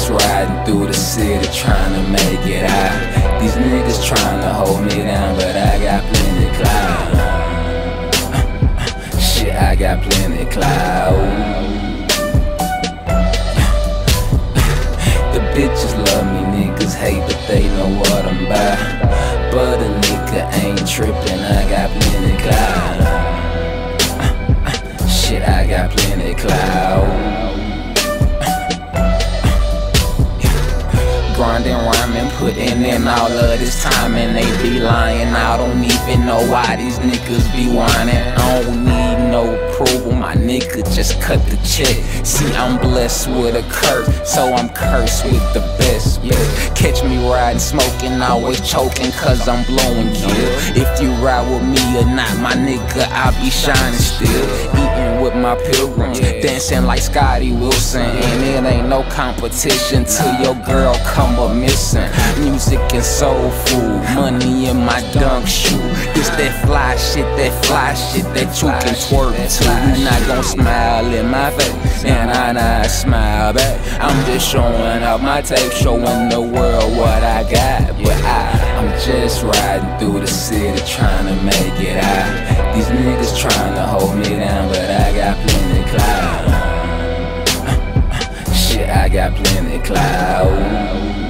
just riding through the city trying to make it out. These niggas trying to hold me down, but I got plenty clout. Shit, I got plenty clout. The bitches love me, niggas hate, but they know what I'm about. But a nigga ain't trippin', I got plenty clout. Shit, I got plenty clout. Grinding, rhyming, putting in all of this time and they be lying. I don't even know why these niggas be whining. I don't need no approval, my nigga just cut the check. See, I'm blessed with a curse, so I'm cursed with the best. Yeah, catch me riding, smoking, always choking, cause I'm blowing kill. If you ride with me or not, my nigga, I'll be shining still. With my pilgrims, dancing like Scotty Wilson, and it ain't no competition till your girl come up missing. Music and soul food, money in my dunk shoe. This that fly shit, that fly shit that you can twerk to. You not gon' smile in my face, and I not smile back. I'm just showing out my tape, showing the world what I got. But I, I'm just riding through the city trying to make it out. These niggas trying to hold me down, but I got plenty clout. Shit, I got plenty clout.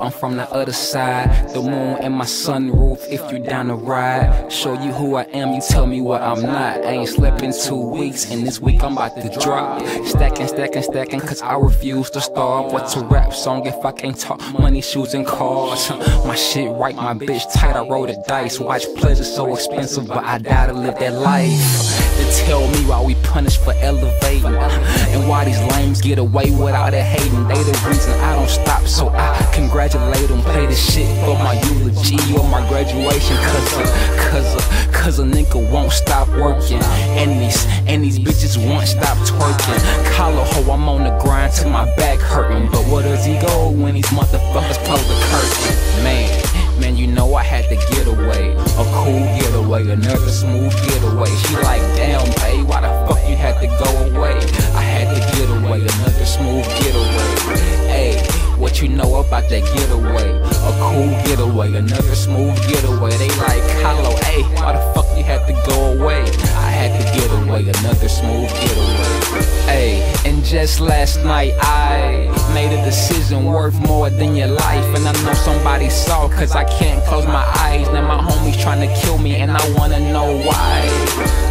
I'm from the other side. The moon and my sunroof, if you down to ride. Show you who I am, you tell me what I'm not. I ain't slept in two weeks, and this week I'm about to drop. Stacking, stacking, stacking, cause I refuse to starve. What's a rap song if I can't talk money, shoes, and cars? My shit right, my bitch tight, I roll the dice. Watch pleasure so expensive, but I die to live that life. They tell me why we punish for elevating, and why these lames get away without it hating. They the reason I don't stop, so I congratulate them. Play this shit for my eulogy or my graduation, cause a, cause a, cause a nigga won't stop working. And these, and these bitches won't stop twerking. Collar ho, I'm on the grind till my back hurting. But where does he go when these motherfuckers close the curtain? Man. Man, you know I had to get away. A cool getaway, another smooth getaway. She like, damn, babe, why the fuck you had to go away? I had to get away, another smooth getaway. Hey, what you know about that getaway? A cool getaway, another smooth getaway. They like, Hollow, hey, why the fuck you had to go away? I had to get away, another smooth getaway. Hey, and just last night I made a decision worth more than your life. And I know somebody saw, cause I can't close my eyes. Now my homies trying to kill me, and I wanna know why.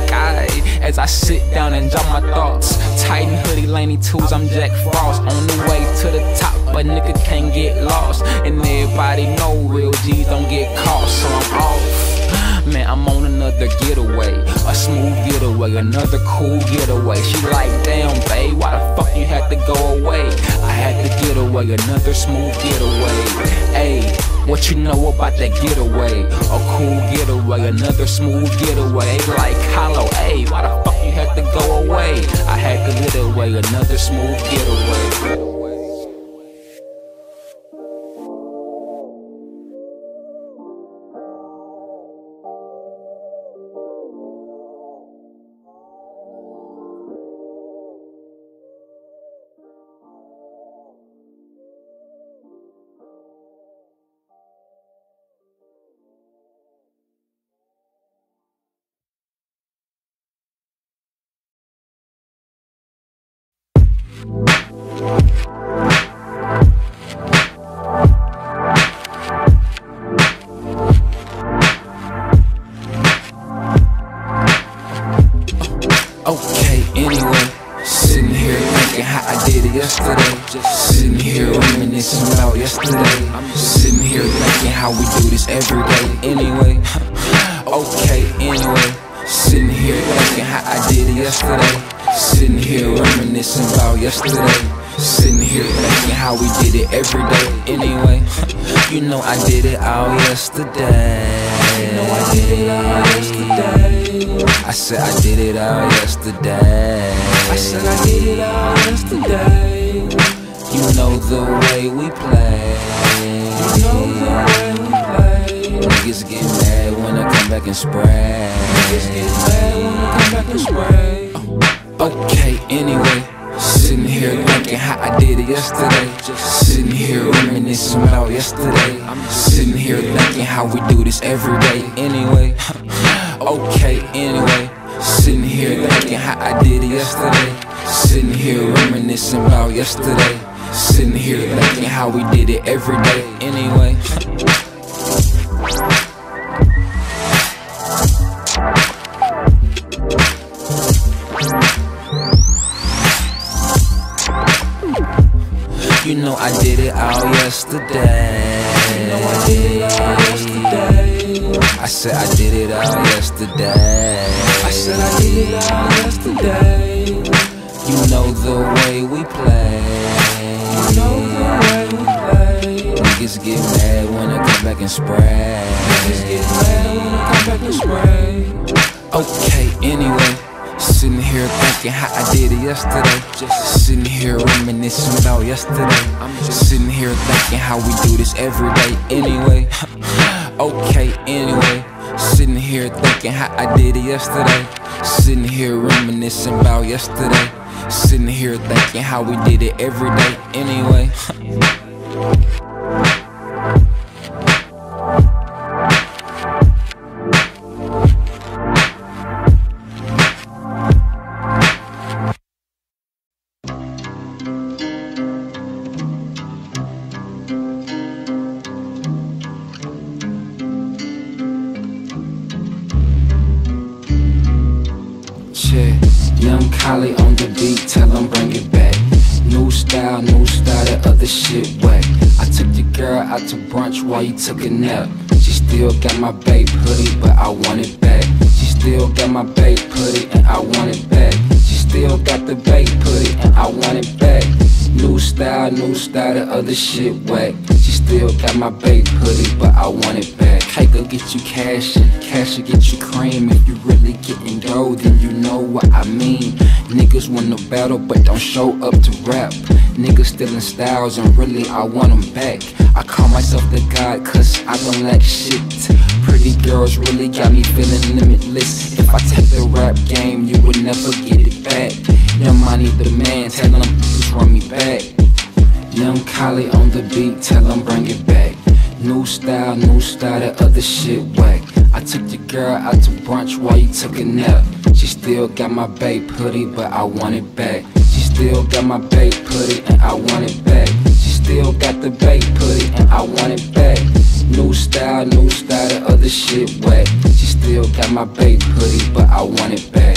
As I sit down and jot my thoughts. Titan hoodie, Laney tools, I'm Jack Frost. On the way to the top, but nigga can't get lost. And everybody know real G's don't get caught, so I'm off. Man, I'm on another getaway. A smooth getaway, another cool getaway. She like, damn, babe, why the fuck you had to go away? I had to get away, another smooth getaway. Hey, what you know about that getaway? A cool getaway, another smooth getaway. Like, hollow, hey, why the fuck you had to go away? I had to get away, another smooth getaway. Reminiscing about yesterday. Sitting here thinking how we did it every day. Anyway, you know I did it all yesterday. You know I did it all yesterday. I said I did it all yesterday. I said I did it all yesterday. You know the way we play. Niggas get mad when I come back and spray. Niggas get mad when I come back and spray. Okay, anyway. Sitting here thinking how I did it yesterday. Sitting here reminiscing about yesterday. Sitting here thinking how we do this every day. Anyway, okay, anyway. Sitting here thinking how I did it yesterday. Sitting here reminiscing about yesterday. Sitting here thinking how we did it every day. Anyway. yesterday. I said I did it all yesterday. I said I did it all yesterday. You know the way we play. You know the way we play. Niggas get mad when I come back and spray. Thinking how I did it yesterday. Just sitting here reminiscing about yesterday. I'm just sitting here thinking how we do this every day. Anyway, okay, anyway. Sitting here thinking how I did it yesterday. Sitting here reminiscing about yesterday. Sitting here thinking how we did it every day. Anyway. to brunch while you took a nap. She still got my babe hoodie, but I want it back. She still got my babe hoodie, and I want it back. She still got the babe hoodie, and I want it back. New style, new style, the other shit whack. She still got my babe hoodie, but I want it back. Cake will get you cash, and cash will get you cream. If you really getting gold, then you know what I mean. Niggas wanna battle, but don't show up to rap. Niggas stealing styles, and really I want them back. I call myself the god, cause I don't lack shit. Pretty girls really got me feeling limitless. If I take the rap game, you would never get it back. Young money, the man, tell them just run me back. Young Collie on the beat, tell him bring it back. New style, new style, that other shit whack. I took the girl out to brunch while you took a nap. She still got my babe hoodie, but I want it back. She still got my babe hoodie, and I want it back. She still got the babe hoodie, and I want it back. New style, new style, the other shit whack. She still got my babe hoodie, but I want it back.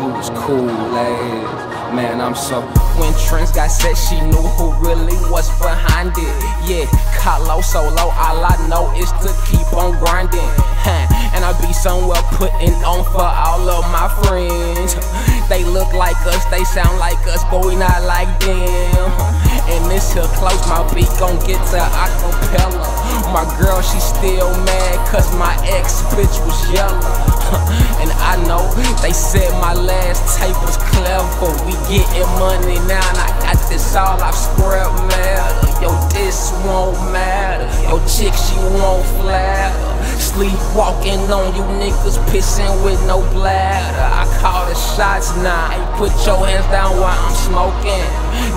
You was cool ass. Man, I'm so. When trends got set, she knew who really was behind it. Yeah, Kaloh solo, all I know is to keep on grinding. And I be somewhere putting on for all of my friends. They look like us, they sound like us, but we not like them. And this here close, my beat gon' get to acapella. My girl, she still mad, cause my ex bitch was yellow. And I know they said my last tape was clever. We getting money now, and I got this all off square matter. Yo, this won't matter. Yo, chick, she won't flatter. Sleepwalking on you niggas, pissing with no bladder. I call the shots now. Hey, put your hands down while I'm smoking.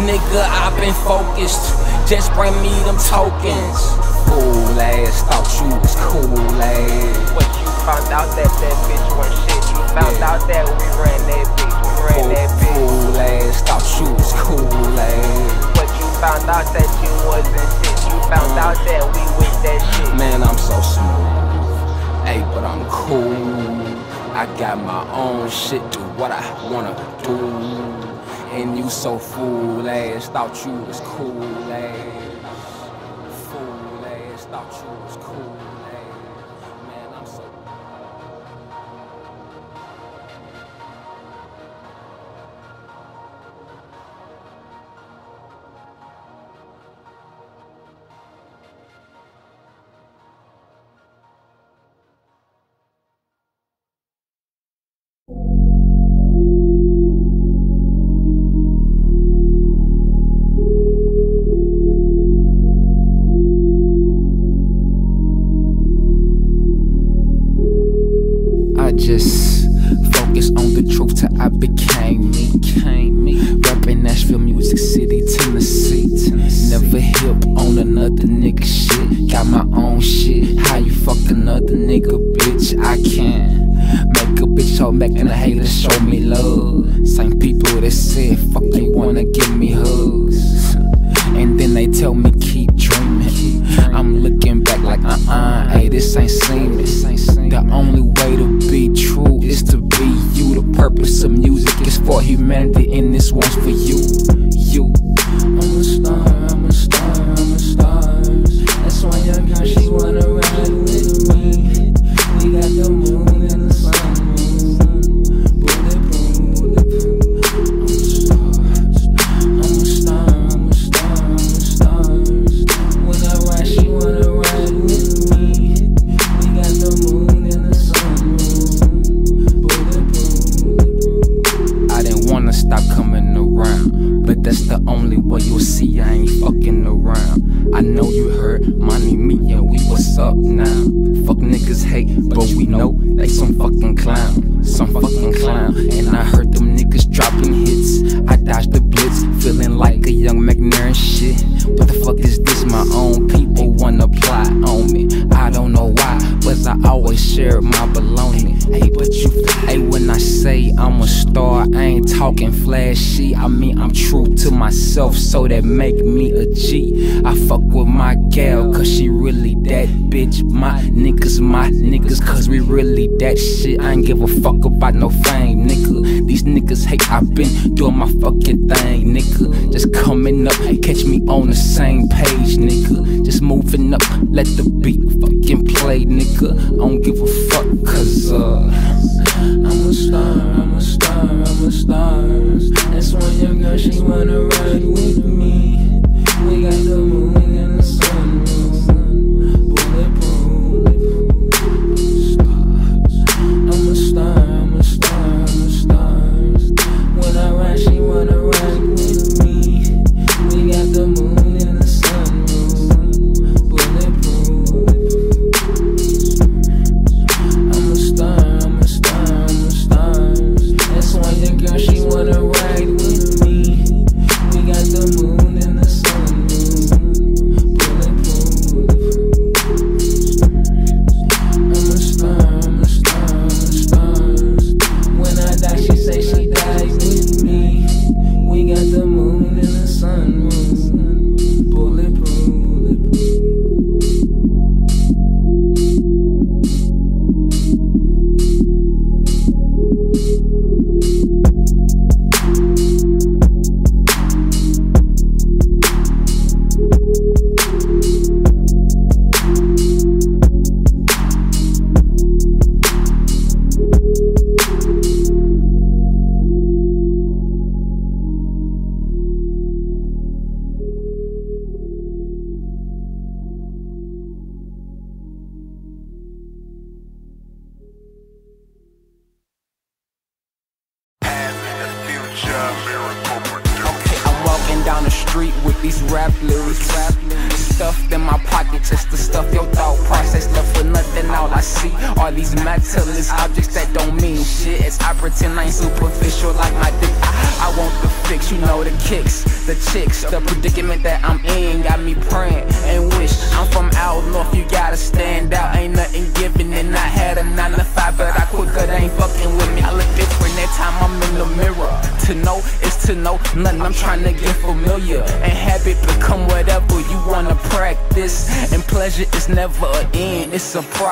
Nigga, I've been focused. Just bring me them tokens. Fool ass, thought you was cool ass. What you found out that that bitch was shit. You found Yeah. out that we ran that bitch. We ran that bitch. Fool ass, thought you was cool ass. But you found out that you wasn't shit. You found out that we with that shit. Man, I'm so smooth. Hey, but I'm cool. I got my own shit, do what I wanna do. And you so fool ass, thought you was cool ass. Ass, you. Cool for humanity, and this one's for you. Ain't give a fuck about no fame, nigga. These niggas hate, i been doing my fucking thing, nigga. Just coming up, catch me on the same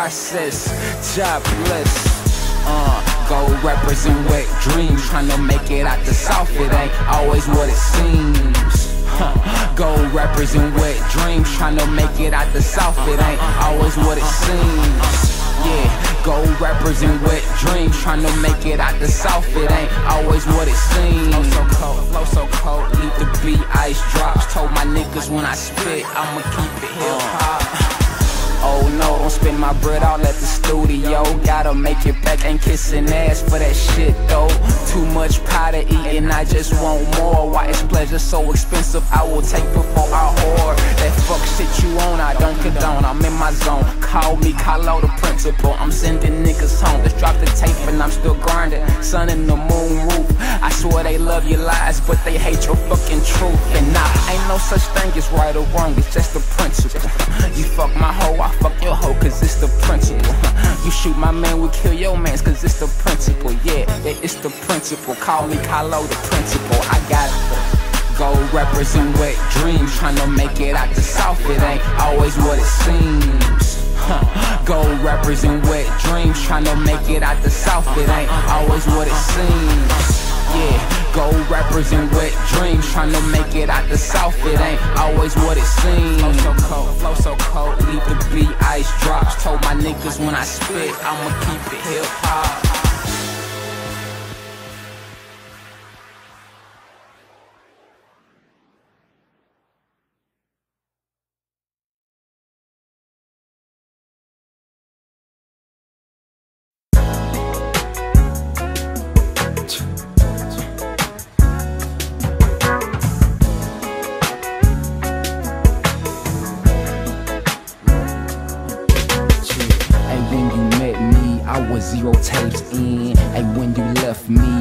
process. Job bless. Uh, go represent wet dreams. Trying to make it out the south, it ain't always what it seems. Huh. Go represent wet dreams. Trying to make it out the south, it ain't always what it seems. Yeah, go represent wet dreams. Trying to make it out the south, it ain't always what it seems. Flow so cold, flow so cold, leave the beat, ice drops. Told my niggas when I spit, I'ma keep it hip hop. No, don't spend my bread all at the studio. Gotta make it back, ain't kissing ass for that shit though. Too much pie to eat and I just want more. Why is pleasure so expensive? I will take before I hoard. That fuck shit you on, I don't condone. I'm in my zone. Call me Kaloh the principal. I'm sending niggas home. Let's drop the tape and I'm still grinding. Sun in the moon roof. I swear they love your lies, but they hate your fucking truth. And nah, ain't no such thing as right or wrong. It's just the principle. You fuck my hoe, I fuck your hoe, cause it's the principle. You shoot my man, we kill your mans, cause it's the principle. Yeah, it's the principle. Call me Kaloh, the principle. I got it. Go represent wet dreams, trying to make it out the south. It ain't always what it seems. Go represent wet dreams, trying to make it out the south. It ain't always what it seems. Yeah, go represent wet dreams, trying to make it out the south. It ain't always what it seems. Flow so cold, flow so cold, leave the beat, ice drops. Told my niggas when I spit, I'ma keep it hip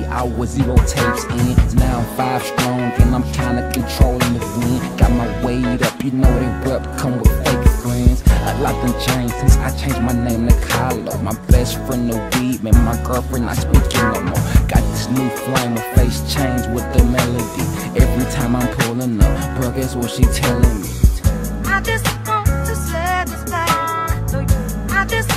I was zero tapes in. Now I'm five strong and I'm kinda controlling the wind. Got my weight up, you know they rep come with fake friends. A lot done changed since I changed my name to Kaloh. My best friend the weed, man, my girlfriend not speaking no more. Got this new flame, my face changed with the melody. Every time I'm pulling up, bro, guess what she telling me? I just want to satisfy. I just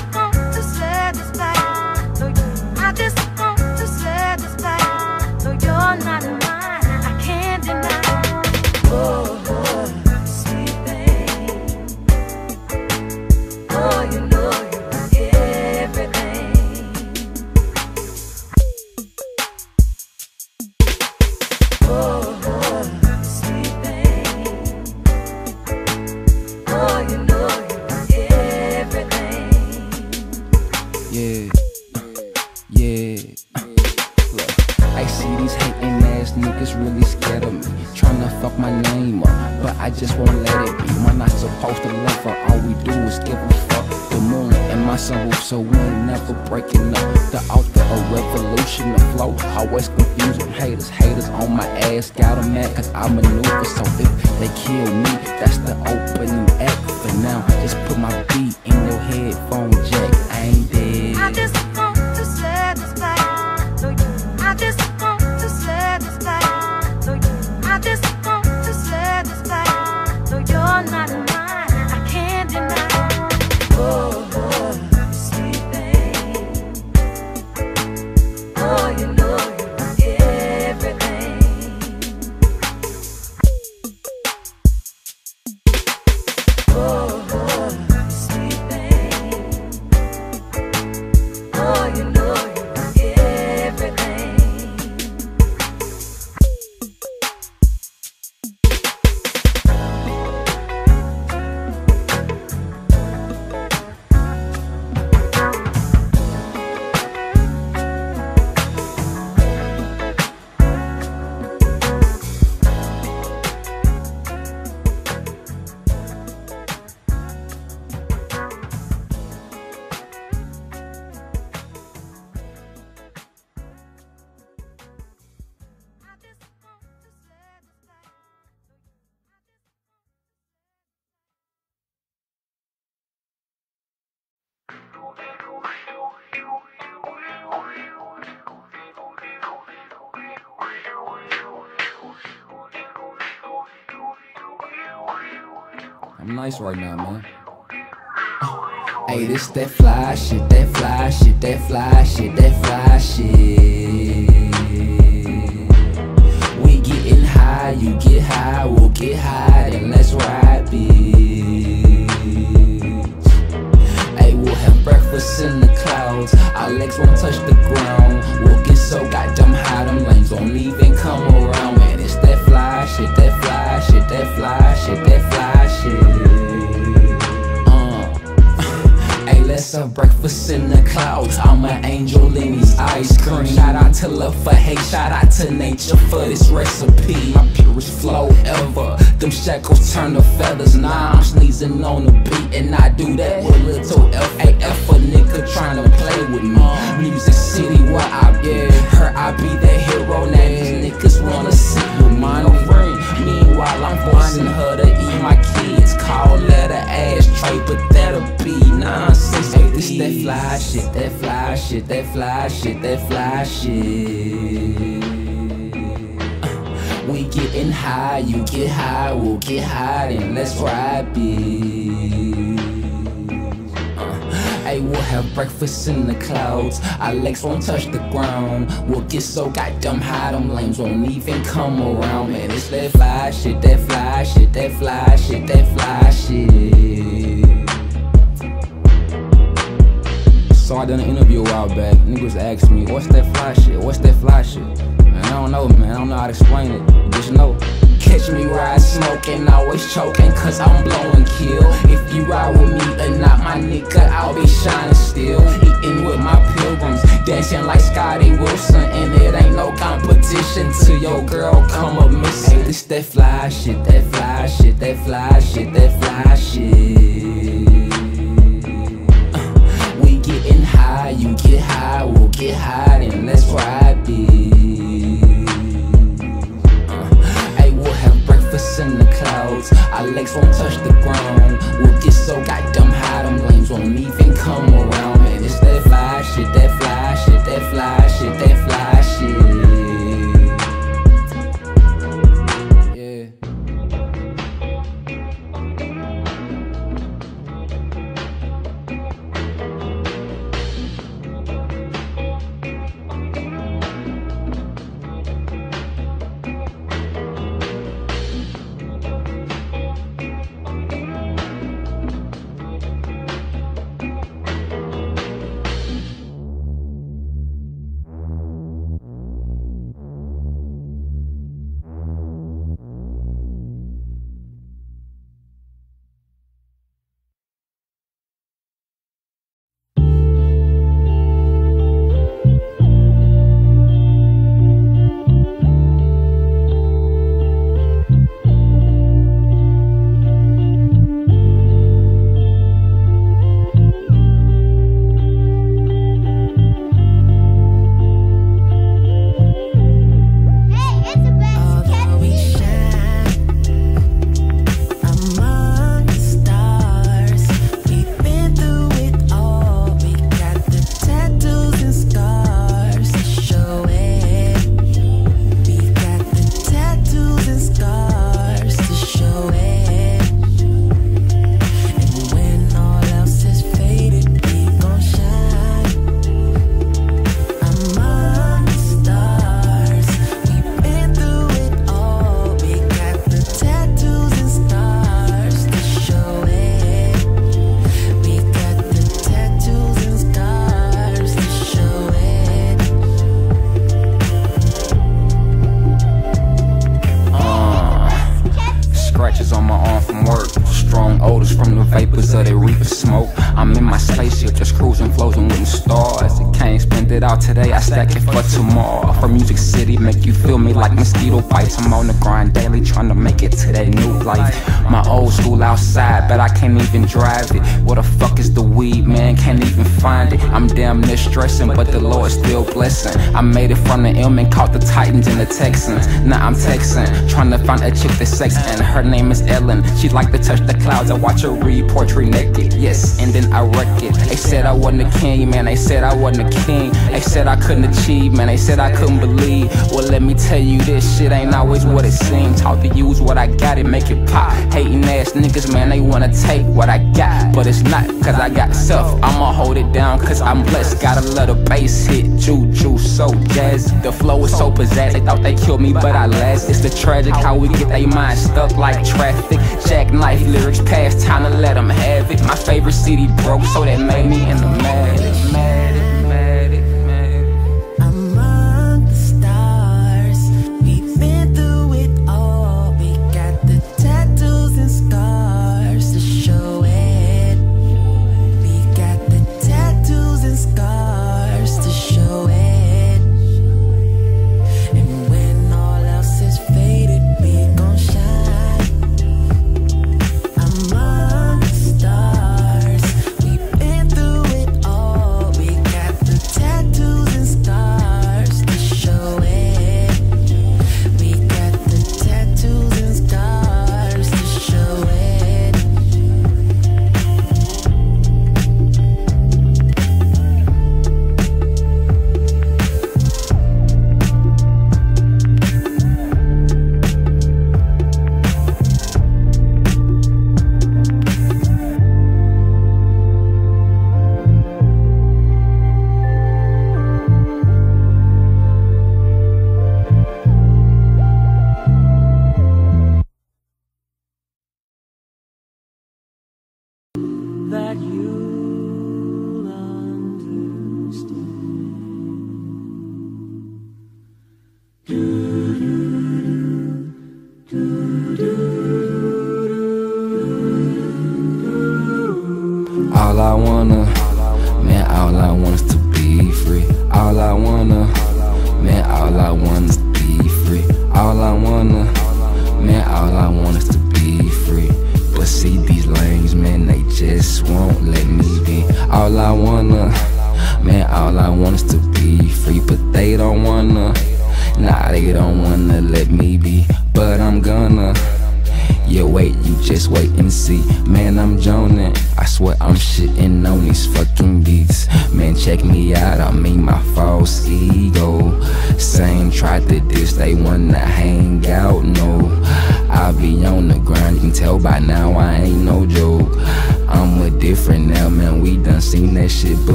nice right now, man. Hey, this that fly shit, that fly shit, that fly shit, that fly shit. We getting high, you get high, we'll get high, and let's ride, bitch. Hey, we'll have breakfast in the clouds, our legs won't touch the ground. We'll get so goddamn high, them lanes won't even come around, man. It's that fly in the clouds. I'm an angel in these ice cream. Shout out to love for hate, shout out to nature for this recipe. My purest flow ever. Them shackles turn to feathers. Nah, I'm sneezing on the beat, and I do that with little F A F a nigga trying to play with me. Music City, where I yeah, her I be the hero. Now these niggas wanna sit with mine Meanwhile, I'm forcing her to eat my kids. Call that a ashtray, but that'll be nonsense. Hey, this that fly shit, that fly shit, that fly shit, that fly shit. We getting high, you get high, we'll get high, then let's ride, bitch. We'll have breakfast in the clouds. Our legs won't touch the ground. We'll get so goddamn high, them lanes won't even come around. Man, it's that fly shit, that fly shit, that fly shit, that fly shit. So I done an interview a while back. Niggas asked me, what's that fly shit? What's that fly shit? Man, I don't know, man. I don't know how to explain it. Just know. Catch me ride smoking, always choking, cause I'm blowing kill. If you ride with me or not, my nigga, I'll be shining still. Eating with my pilgrims, dancing like Scotty Wilson, and it ain't no competition to your girl come up missing. Hey, this that fly shit, that fly shit, that fly shit, that fly shit. We getting high, you get high, we'll get high, then let's ride. Clouds. Our legs won't touch the ground. We'll get so goddamn high, spaceship, just cruising, it out today, I stack it for tomorrow. From Music City, make you feel me like mosquito bites. I'm on the grind daily, trying to make it to that new life. My old school outside, but I can't even drive it. What the fuck is the weed, man? Can't even find it. I'm damn near stressing, but the Lord still blessing. I made it from the and caught the Titans and the Texans. Now I'm texting, trying to find a chick that's sex, and her name is Ellen. She like to touch the clouds. I watch her read poetry naked. Yes, and then I wreck it. They said I wasn't a king, man. They said I wasn't a king. They said I couldn't achieve, man, they said I couldn't believe. Well, let me tell you this shit ain't always what it seems. Taught to use what I got and make it pop. Hating ass niggas, man, they wanna take what I got. But it's not cause I got stuff. I'ma hold it down cause I'm blessed. Gotta little bass hit, juju, so jazz. The flow is so possessed, they thought they killed me, but I last. It's the tragic how we get they mind stuck like traffic. Jackknife lyrics past time to let them have it. My favorite city broke, so that made me in the mad.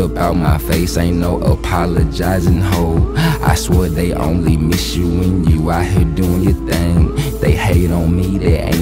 up out my face, ain't no apologizing, ho. I swear they only miss you when you out here doing your thing. They hate on me, they ain't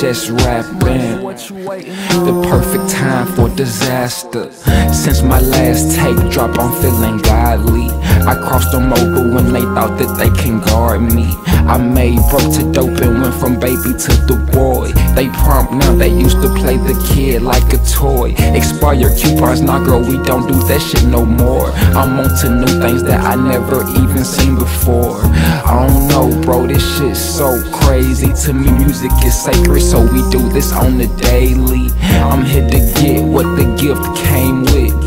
just rapping. The perfect time for disaster. Since my last tape drop, I'm feeling godly. I crossed them over when they thought that they can guard me. I made broke to dope and went from baby to the boy. They prompt now, they used to play the kid like a toy. Expire coupons, nah girl, we don't do that shit no more. I'm on to new things that I never even seen before. I don't know, bro, this shit's so crazy. To me, music is sacred, so we do this on the daily. I'm here to get what the gift came with.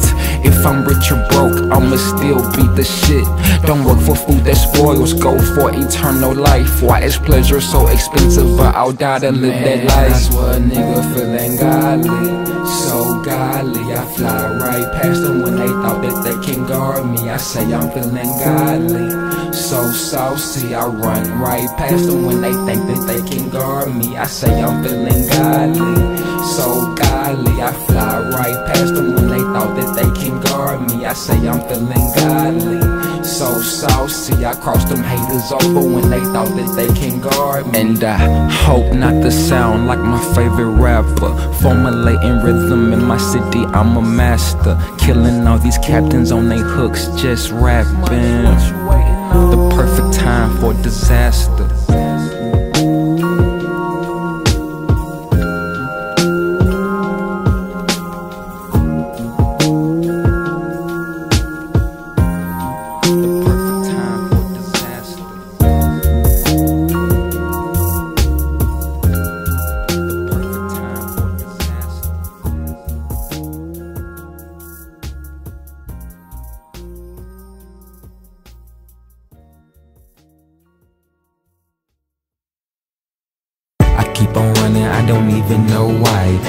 If I'm rich or broke, I'ma still be the shit. Don't work for food that spoils, go for eternal life. Why is pleasure so expensive? But I'll die to live that life. That's what a nigga feeling godly, so godly. I fly right past them when they thought that they can guard me. I say I'm feeling godly, so saucy. I run right past them when they think that they can guard me. I say I'm feeling godly, so godly. I fly right past them when they thought that they can guard me. I say I'm feeling godly, so saucy. I cross them haters over when they thought that they can guard me. And I hope not to sound like my favorite rapper. Formulating rhythm in my city, I'm a master. Killing all these captains on they hooks, just rapping. The perfect time for disaster.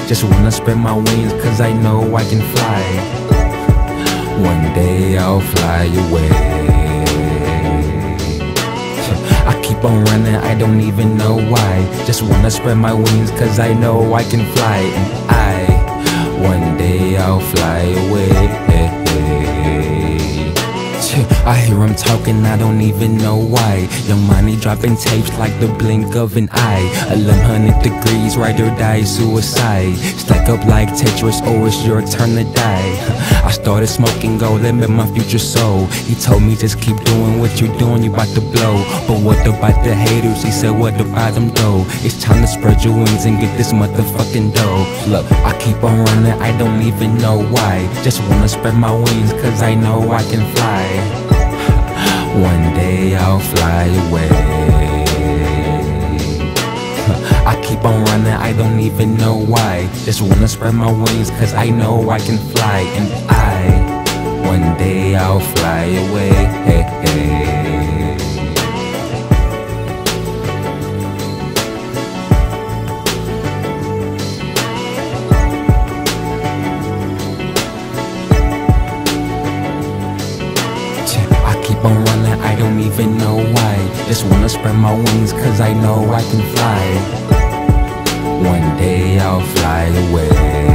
Just wanna spread my wings, cause I know I can fly. One day I'll fly away. I keep on running, I don't even know why. Just wanna spread my wings, cause I know I can fly. And I, one day I'll fly away. I hear him talking, I don't even know why. Young money dropping tapes like the blink of an eye. 1100 degrees, ride or die, suicide. Stack up like Tetris, or it's your turn to die. I started smoking gold, limit my future soul. He told me just keep doing what you're doing, you about to blow. But what about the haters? He said, what about them though? It's time to spread your wings and get this motherfucking dough. Look, I keep on running, I don't even know why. Just wanna spread my wings, cause I know I can fly. One day I'll fly away. I keep on running, I don't even know why. Just wanna spread my wings, cause I know I can fly. And I, one day I'll fly away. Hey, hey. Even know why. Just wanna spread my wings, cause I know I can fly. One day I'll fly away.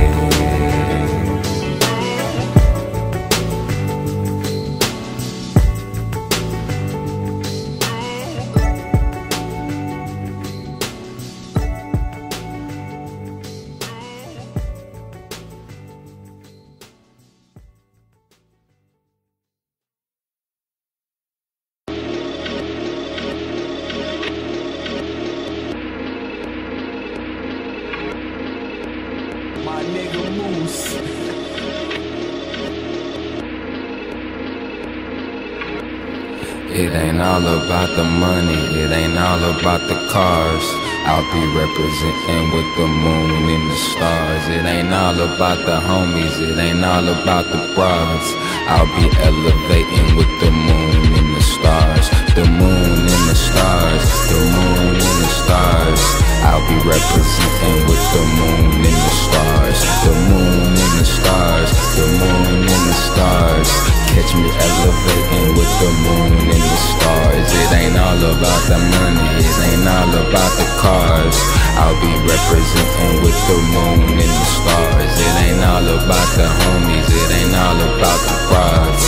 It ain't all about the money, it ain't all about the cars. I'll be representing with the moon and the stars. It ain't all about the homies, it ain't all about the bras. I'll be elevating with the moon and the stars. The moon and the stars, the moon and the stars. I'll be representing with the moon and the The moon and the stars, the moon and the stars. Catch me elevating with the moon and the stars. It ain't all about the money, it ain't all about the cars. I'll be representing with the moon and the stars. It ain't all about the homies, it ain't all about the bras.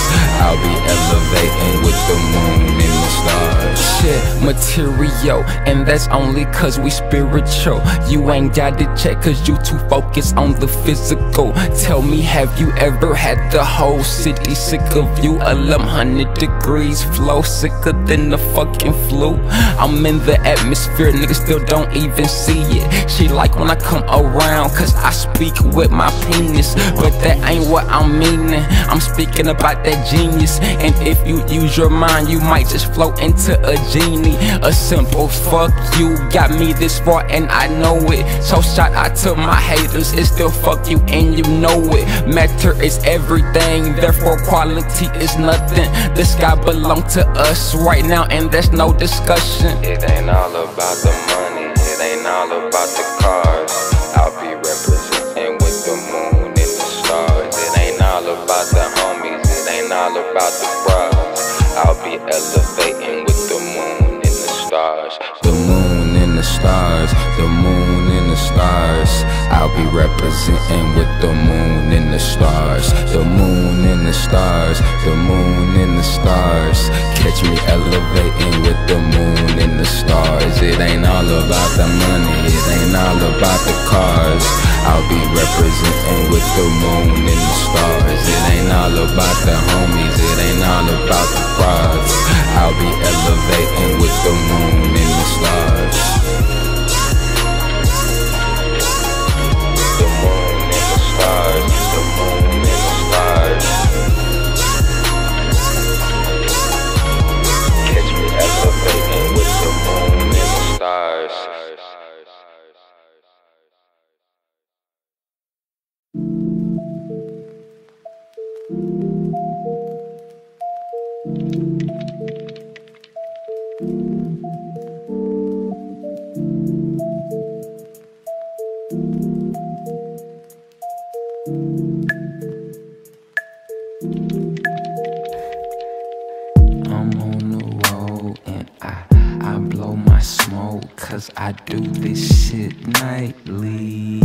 I'll be elevating with the moon and the stars. Shit, material, and that's only cause we spiritual. You ain't got to check cause you too focused on the physical. Tell me, have you ever had the whole city sick of you? 1100 degrees flow, sicker than the fucking flu. I'm in the atmosphere, niggas still don't even see it. She like when I come around, cause I speak with my penis. But that ain't what I'm meaning. I'm speaking about that genius. And if you use your mind, you might just float into a genie. A simple fuck you got me this far, and I know it. So shout out to my haters, it's still fuck you, and you know it. Matter is everything, therefore quality is nothing. The sky belong to us right now, and there's no discussion. It ain't all about the money, it ain't all about the cars. I'll be representing with the moon and the stars. It ain't all about the homies, it ain't all about the bras. I'll be elevating with the moon and the stars. The moon and the stars, the moon be representing with the moon and the stars. The moon and the stars, the moon and the stars. Catch me elevating with the moon and the stars. It ain't all about the money, it ain't all about the cars. I'll be representing with the moon and the stars. It ain't all about the homies, it ain't all about the bras. I'll be elevating with the moon and the stars. And cause I do this shit nightly.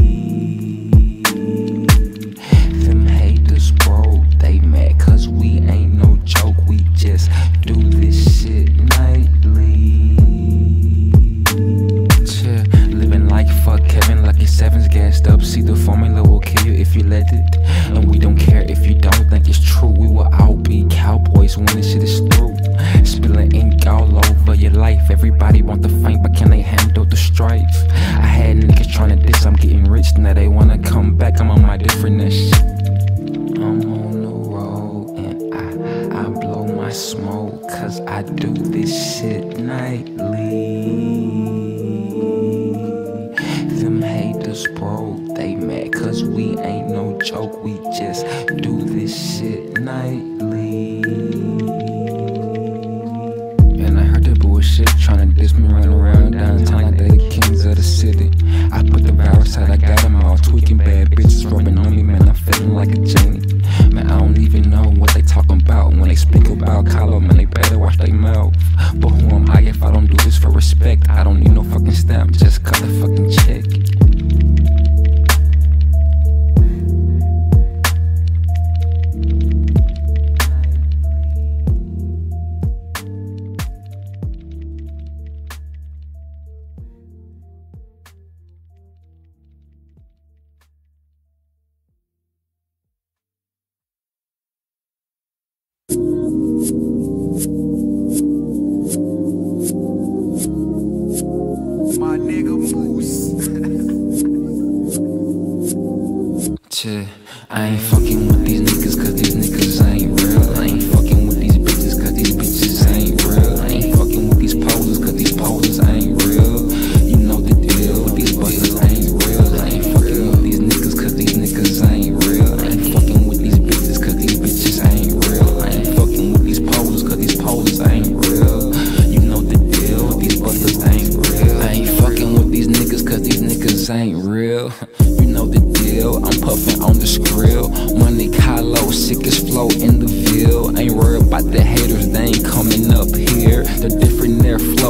Them haters, bro, they mad cause we ain't no joke, we just do this shit nightly. Chill, living like fuck Kevin, lucky sevens gassed up. See the formula will kill you if you let it. And we don't care if you don't think it's true. We will all be cowboys when this shit is through. Life. Everybody want the fame, but can they handle the strife? I had niggas trying to diss, I'm getting rich. Now they wanna come back, I'm on my differentness. I'm on the road and I, I blow my smoke cause I do this shit nightly.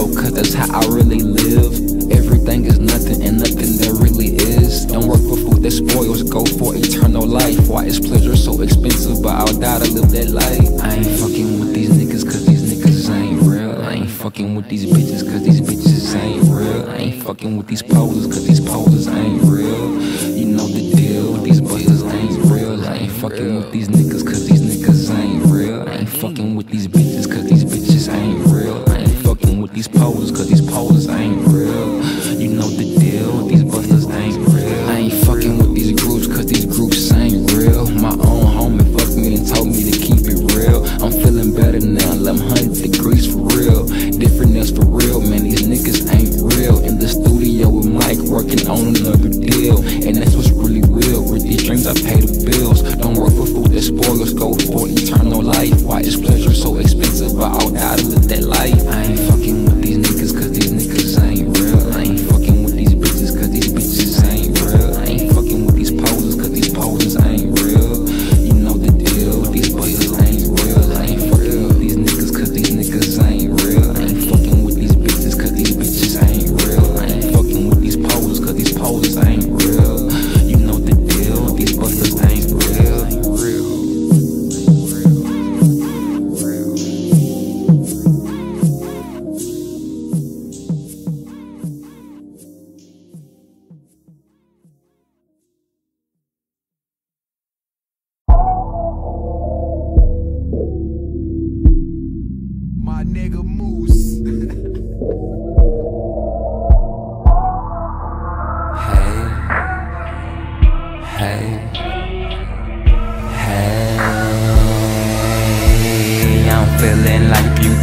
Cause that's how I really live. Everything is nothing and nothing there really is. Don't work for food that spoils, go for eternal life. Why is pleasure so expensive? But I'll die to live that life. I ain't fucking with these niggas cause these niggas ain't real. I ain't fucking with these bitches cause these bitches ain't real. I ain't fucking with these posers cause these posers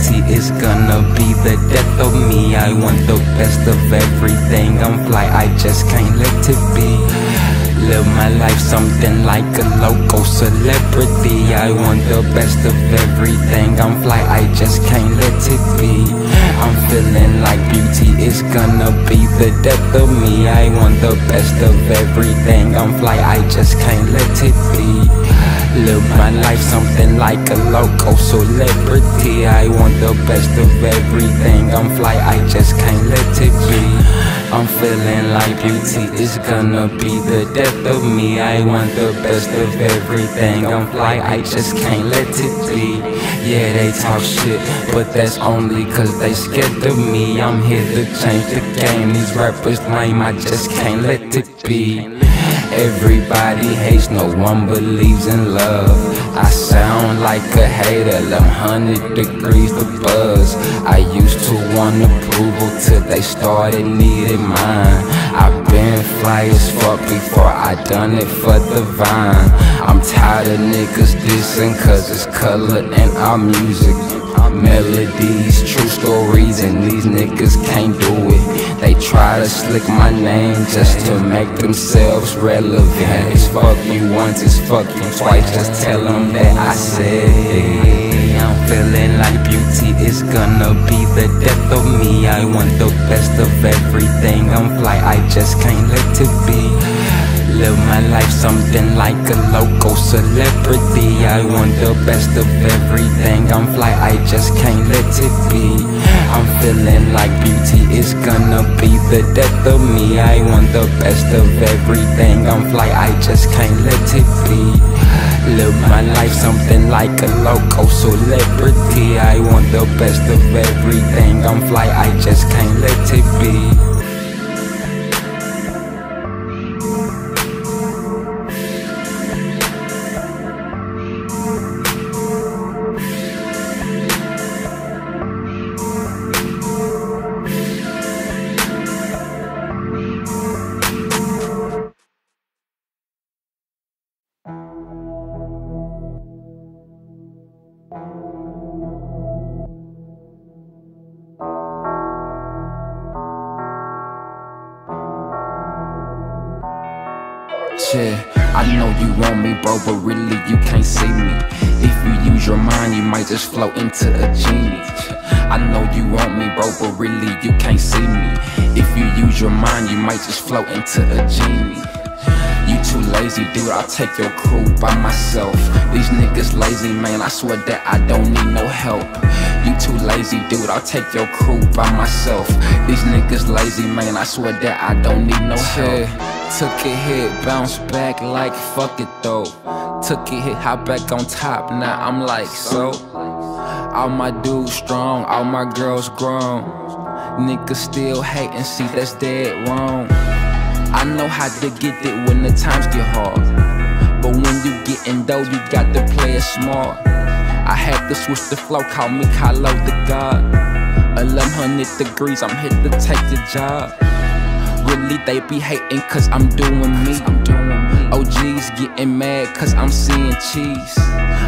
beauty is gonna be the death of me. I want the best of everything. I'm fly, I just can't let it be. Live my life something like a local celebrity. I want the best of everything. I'm fly, I just can't let it be. I'm feeling like beauty is gonna be the death of me. I want the best of everything. I'm fly, I just can't let it be. Live my life something like a local celebrity. I want the best of everything. I'm fly, I just can't let it be. I'm feeling like beauty is gonna be the death of me. I want the best of everything. I'm fly, I just can't let it be. Yeah, they talk shit, but that's only cause they scared of me. I'm here to change the game. These rappers lame, I just can't let it be. Everybody hates, no one believes in love. I sound like a hater, I'm hundred degrees the buzz. I used to want approval till they started needing mine. I've been fly as fuck before I done it for the vine. I'm tired of niggas dissing cause it's colored in our music. Melodies, true stories, and these niggas can't do it. They try to slick my name just to make themselves relevant. It's fuck you once, it's fuck you twice. Just tell them that I said. I'm feeling like beauty is gonna be the death of me. I want the best of everything. I'm fly, I just can't let it be. Live my life something like a local celebrity. I want the best of everything. I'm fly, I just can't let it be. I'm feeling like beauty is gonna be the death of me. I want the best of everything. I'm fly, I just can't let it be. Live my life something like a local celebrity. I want the best of everything. I'm fly, I just can't let it be. Might into a genie. You too lazy, dude, I'll take your crew by myself. These niggas lazy, man, I swear that I don't need no help. You too lazy, dude, I'll take your crew by myself. These niggas lazy, man, I swear that I don't need no help. Took a hit, bounced back like fuck it though. Took a hit, hop back on top, now I'm like so. All my dudes strong, all my girls grown. Niggas still hating, see that's dead wrong. I know how to get it when the times get hard. But when you getting dough, you got to play it smart. I had to switch the flow, call me Kaloh the God. 1100 degrees, I'm here to take the job. Really, they be hating cause I'm doing me. OGs getting mad cause I'm seeing cheese.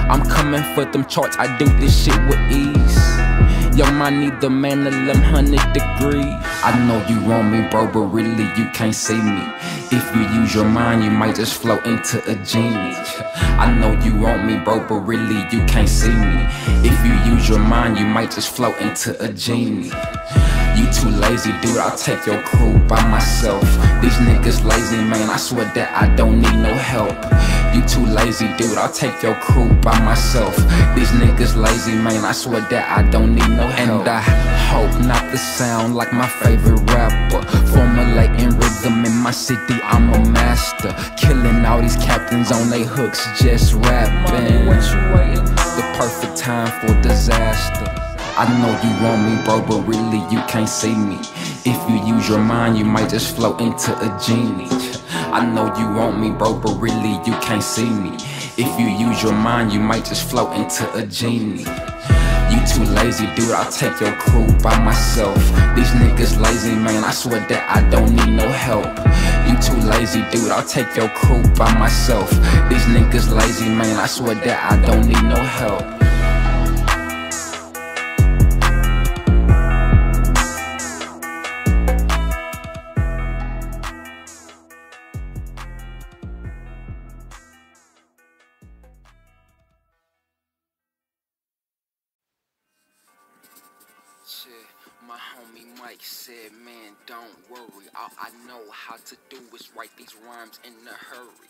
I'm coming for them charts, I do this shit with ease. Yo, my need the man 1100 degrees. I know you want me, bro, but really you can't see me. If you use your mind, you might just float into a genie. I know you want me, bro, but really you can't see me. If you use your mind, you might just float into a genie. You too lazy, dude, I'll take your crew by myself. These niggas lazy, man, I swear that I don't need no help. You too lazy, dude, I'll take your crew by myself. These niggas lazy, man, I swear that I don't need no help. And I hope not to sound like my favorite rapper. Formulating rhythm in my city, I'm a master. Killing all these captains on they hooks, just rapping. The perfect time for disaster. I know you want me, bro, but really you can't see me. If you use your mind, you might just float into a genie. I know you want me, bro, but really you can't see me. If you use your mind, you might just float into a genie. You too lazy, dude, I'll take your crew by myself. These niggas lazy, man, I swear that I don't need no help. You too lazy, dude, I'll take your crew by myself. These niggas lazy, man, I swear that I don't need no help. Mike said, man, don't worry. All I know how to do is write these rhymes in a hurry.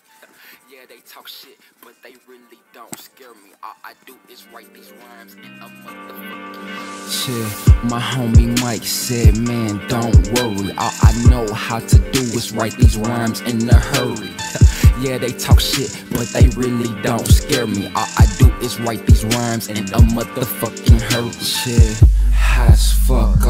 Yeah, they talk shit, but they really don't scare me. All I do is write these rhymes in a motherfucking. Yeah, my homie Mike said, man, don't worry. All I know how to do is write these rhymes in a hurry. Yeah, they talk shit, but they really don't scare me. All I do is write these rhymes in a motherfucking hurry. Yeah.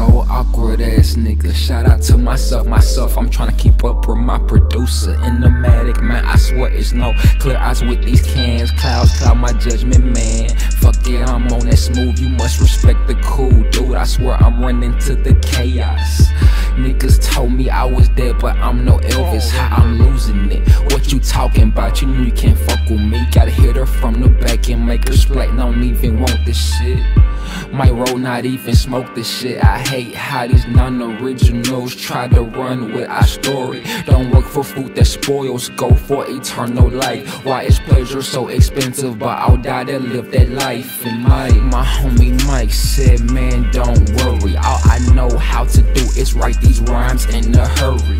Oh awkward ass nigga. Shout out to myself, myself. I'm trying to keep up with my producer in the Matic, man. I swear it's no clear eyes with these cans. Clouds cloud my judgment, man. Fuck yeah, I'm on that smooth. You must respect the cool dude. I swear I'm running to the chaos. Niggas told me I was dead, but I'm no Elvis. I'm losing it. What you talking about? You know you can't fuck with me. Gotta hit her from the back and make her splat. Don't even want this shit. Might roll, not even smoke this shit. I hate how these non-originals try to run with our story. Don't work for food that spoils, go for eternal life. Why is pleasure so expensive? But I'll die to live that life. And my my homie Mike said, man, don't worry. All I know how to do is write these rhymes in a hurry.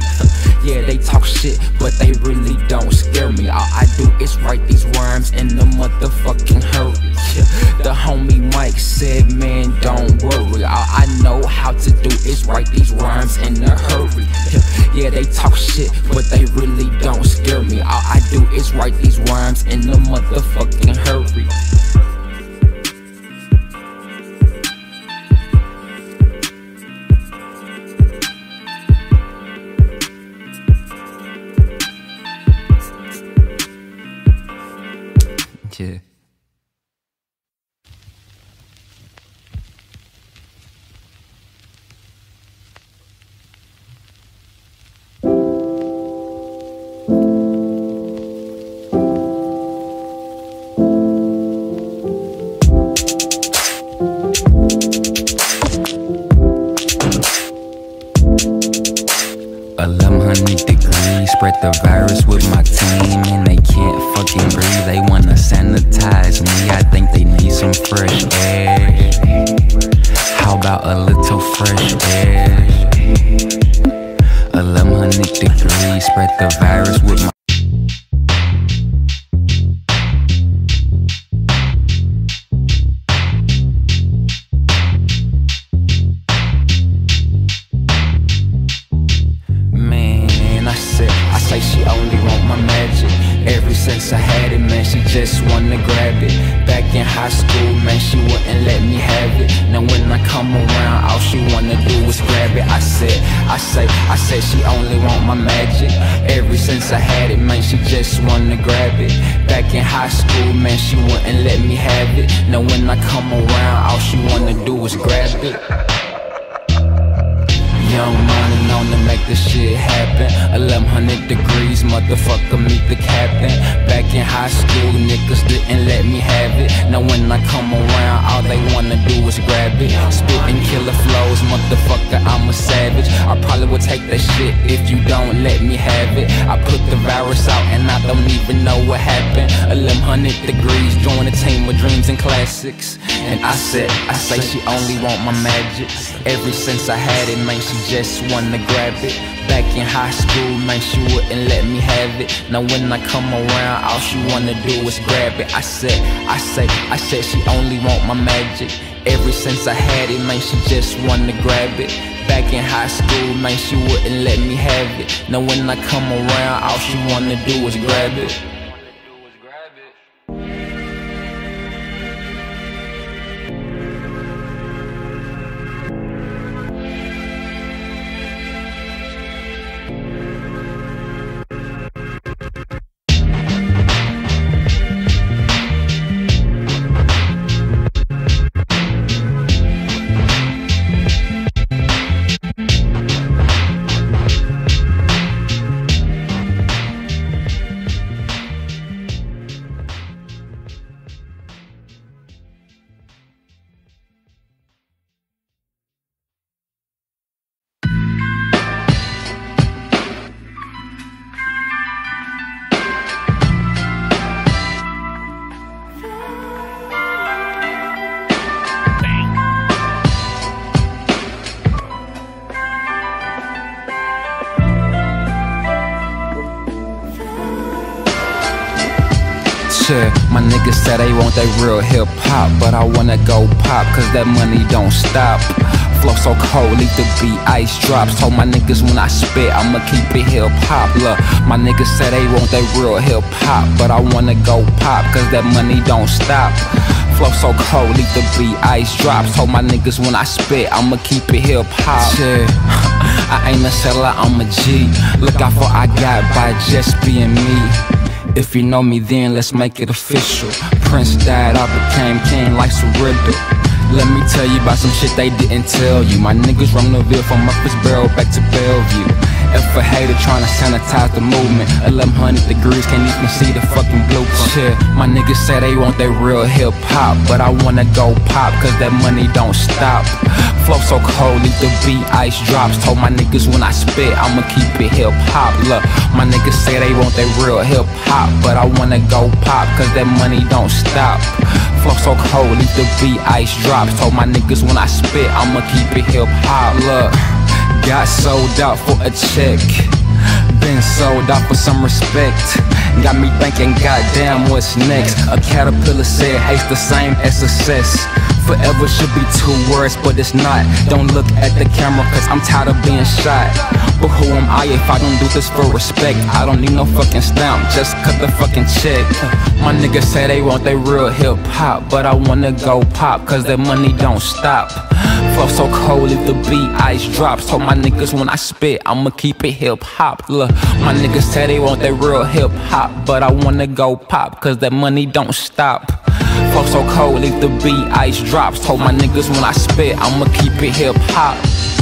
yeah, they talk shit, but they really don't scare me. All I do is write these rhymes in a motherfucking hurry. Yeah, the homie Mike said, man, don't worry. All I know how to do is write these rhymes in a hurry. Yeah, yeah, they talk shit, but they really don't scare me. All I do is write these rhymes in a motherfucking hurry. Yeah. I had it, man, she just wanna grab it. Back in high school, man, she wouldn't let me have it. Now when I come around, all she wanna do is grab it. I said, I said, I said she only want my magic. Ever since I had it, man, she just wanna grab it. Back in high school, man, she wouldn't let me have it. Now when I come around, all she wanna do is grab it. Say they want that real hip hop, but I wanna go pop, cause that money don't stop. Flow so cold, leave the beat ice drops. Told my niggas when I spit, I'ma keep it hip hop. Look, my niggas say they want that real hip hop, but I wanna go pop, cause that money don't stop. Flow so cold, leave the beat ice drops. Told my niggas when I spit, I'ma keep it hip hop. Shit, I ain't a seller, I'm a G. Look out for I got by just being me. If you know me, then let's make it official. Prince died, I became king like Riddle. Let me tell you about some shit they didn't tell you. My niggas run the Ville from Murfreesboro back to Bellevue. If a hater tryna sanitize the movement, 1100 degrees, can't even see the fucking blueprint. Shit, my niggas say they want that real hip hop, but I wanna go pop, cause that money don't stop. Flow so cold, leave the beat ice drops. Told my niggas when I spit, I'ma keep it hip hop. Look, my niggas say they want that real hip hop, but I wanna go pop, cause that money don't stop. Flow so cold, leave the beat ice drops. Told my niggas when I spit, I'ma keep it hip hop. Look, got sold out for a check. Been sold out for some respect. Got me thinking, goddamn, what's next? A caterpillar said, hate's the same as success. Forever should be two words, but it's not. Don't look at the camera, cause I'm tired of being shot. But who am I if I don't do this for respect? I don't need no fucking stamp, just cut the fucking check. My niggas say they want that real hip hop, but I wanna go pop, cause that money don't stop. Flow so cold, if the beat ice drops. Told my niggas when I spit, I'ma keep it hip hop. Look, my niggas say they want that real hip hop, but I wanna go pop, cause that money don't stop. Flow so cold, if the beat ice drops. Told my niggas when I spit, I'ma keep it hip hop.